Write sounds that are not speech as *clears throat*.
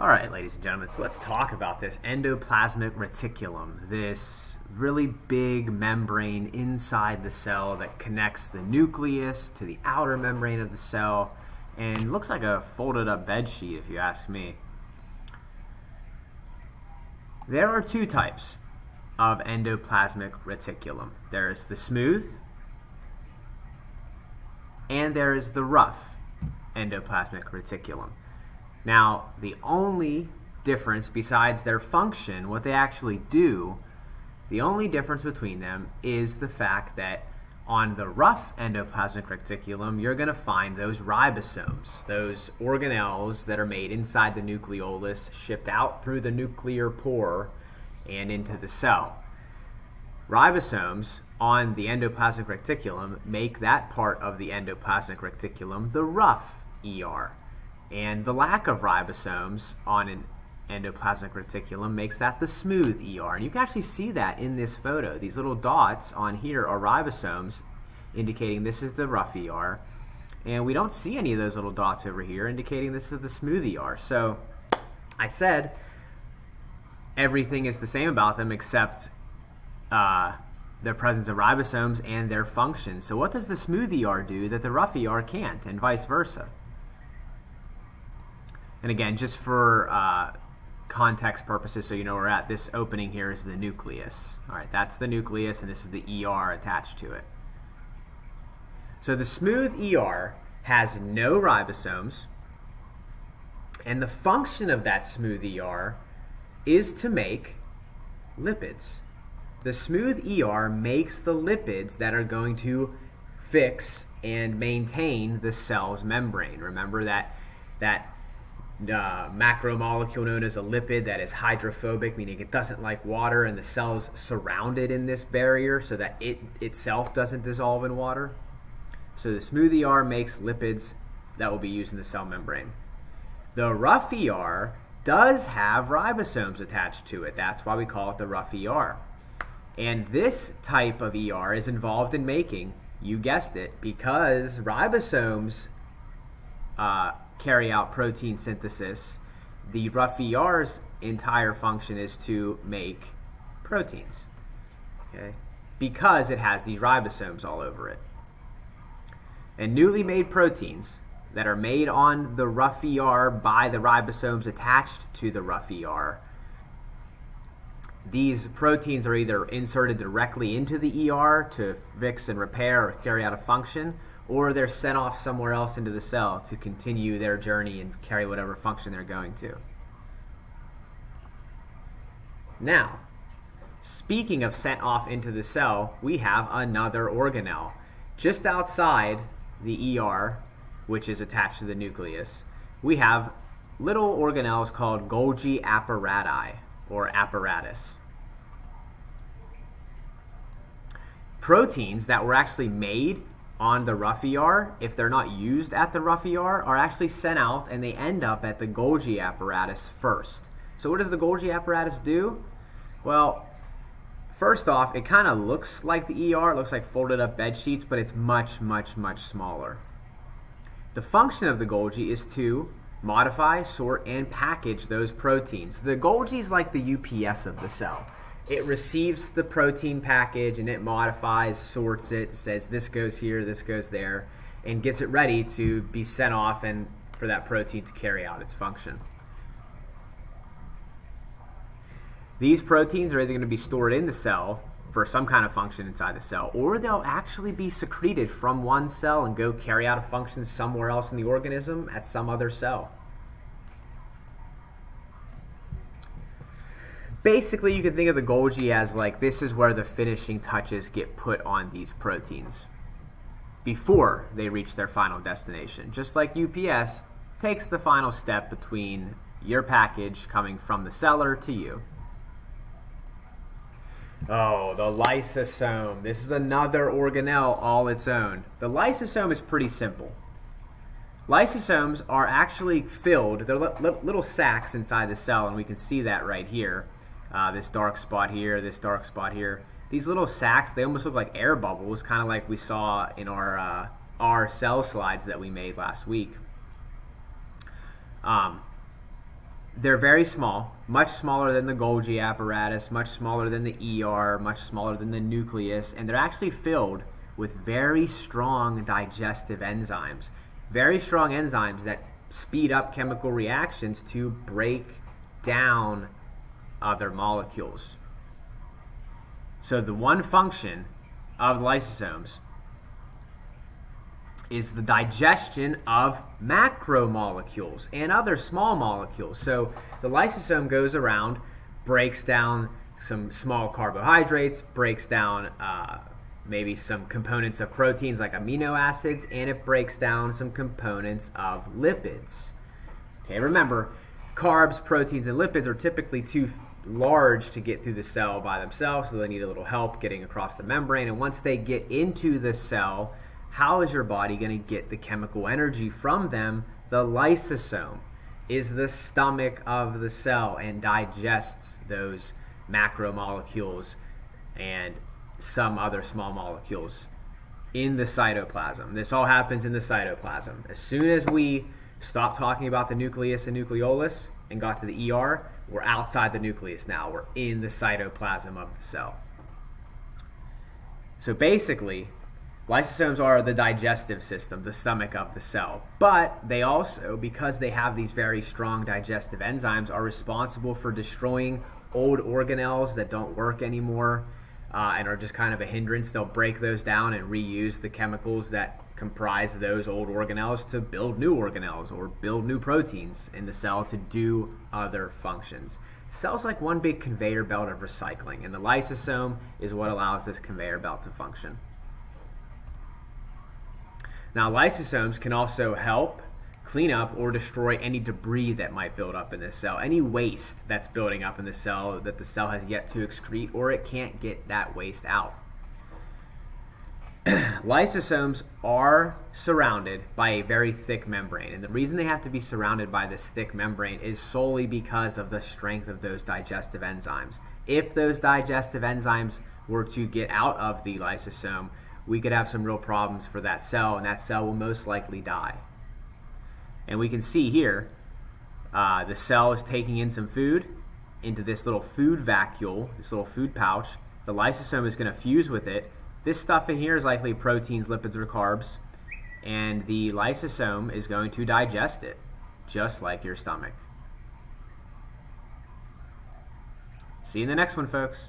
All right, ladies and gentlemen, so let's talk about this endoplasmic reticulum, this really big membrane inside the cell that connects the nucleus to the outer membrane of the cell and looks like a folded up bed sheet if you ask me. There are two types of endoplasmic reticulum. There is the smooth and there is the rough endoplasmic reticulum. Now, the only difference besides their function, what they actually do, the only difference between them is the fact that on the rough endoplasmic reticulum, you're going to find those ribosomes, those organelles that are made inside the nucleolus, shipped out through the nuclear pore and into the cell. Ribosomes on the endoplasmic reticulum make that part of the endoplasmic reticulum the rough ER. And the lack of ribosomes on an endoplasmic reticulum makes that the smooth ER. And you can actually see that in this photo. These little dots on here are ribosomes indicating this is the rough ER. And we don't see any of those little dots over here indicating this is the smooth ER. So I said everything is the same about them except uh, the presence of ribosomes and their function. So what does the smooth ER do that the rough ER can't and vice versa? And again, just for uh, context purposes, so you know we're at, this opening here is the nucleus. All right, that's the nucleus, and this is the ER attached to it. So the smooth ER has no ribosomes, and the function of that smooth ER is to make lipids. The smooth ER makes the lipids that are going to fix and maintain the cell's membrane. Remember that that uh, macromolecule known as a lipid that is hydrophobic, meaning it doesn't like water, and the cell's surrounded in this barrier so that it itself doesn't dissolve in water. So the smooth ER makes lipids that will be used in the cell membrane. The rough ER does have ribosomes attached to it. That's why we call it the rough ER. And this type of ER is involved in making, you guessed it, because ribosomes uh, carry out protein synthesis, the rough ER's entire function is to make proteins. Okay? Because it has these ribosomes all over it. And newly made proteins that are made on the rough ER by the ribosomes attached to the rough ER, these proteins are either inserted directly into the ER to fix and repair or carry out a function, or they're sent off somewhere else into the cell to continue their journey and carry whatever function they're going to. Now, speaking of sent off into the cell, we have another organelle. Just outside the ER, which is attached to the nucleus, we have little organelles called Golgi apparati, or apparatus. Proteins that were actually made on the rough ER, if they're not used at the rough ER, are actually sent out and they end up at the Golgi apparatus first. So what does the Golgi apparatus do? Well, first off, it kind of looks like the ER, it looks like folded up bed sheets, but it's much, much, much smaller. The function of the Golgi is to modify, sort, and package those proteins. The Golgi is like the UPS of the cell it receives the protein package and it modifies, sorts it, says this goes here, this goes there, and gets it ready to be sent off and for that protein to carry out its function. These proteins are either going to be stored in the cell for some kind of function inside the cell, or they'll actually be secreted from one cell and go carry out a function somewhere else in the organism at some other cell. Basically you can think of the Golgi as like this is where the finishing touches get put on these proteins before they reach their final destination. Just like UPS takes the final step between your package coming from the seller to you. Oh, the lysosome. This is another organelle all its own. The lysosome is pretty simple. Lysosomes are actually filled, they're little sacs inside the cell, and we can see that right here uh, this dark spot here, this dark spot here. These little sacs, they almost look like air bubbles, kind of like we saw in our, uh, our cell slides that we made last week. Um, they're very small, much smaller than the Golgi apparatus, much smaller than the ER, much smaller than the nucleus, and they're actually filled with very strong digestive enzymes. Very strong enzymes that speed up chemical reactions to break down other molecules. So the one function of lysosomes is the digestion of macromolecules and other small molecules. So the lysosome goes around, breaks down some small carbohydrates, breaks down uh, maybe some components of proteins like amino acids, and it breaks down some components of lipids. Okay, remember, carbs, proteins, and lipids are typically too large to get through the cell by themselves, so they need a little help getting across the membrane. And once they get into the cell, how is your body going to get the chemical energy from them? The lysosome is the stomach of the cell and digests those macromolecules and some other small molecules in the cytoplasm. This all happens in the cytoplasm. As soon as we stop talking about the nucleus and nucleolus and got to the ER, we're outside the nucleus now. We're in the cytoplasm of the cell. So basically, Lysosomes are the digestive system, the stomach of the cell. But they also, because they have these very strong digestive enzymes, are responsible for destroying old organelles that don't work anymore uh, and are just kind of a hindrance. They'll break those down and reuse the chemicals that comprise those old organelles to build new organelles or build new proteins in the cell to do other functions. Cells like one big conveyor belt of recycling, and the lysosome is what allows this conveyor belt to function. Now, lysosomes can also help clean up or destroy any debris that might build up in this cell, any waste that's building up in the cell that the cell has yet to excrete or it can't get that waste out. *clears throat* Lysosomes are surrounded by a very thick membrane, and the reason they have to be surrounded by this thick membrane is solely because of the strength of those digestive enzymes. If those digestive enzymes were to get out of the lysosome, we could have some real problems for that cell, and that cell will most likely die. And we can see here, uh, the cell is taking in some food into this little food vacuole, this little food pouch. The lysosome is going to fuse with it. This stuff in here is likely proteins, lipids, or carbs. And the lysosome is going to digest it, just like your stomach. See you in the next one, folks.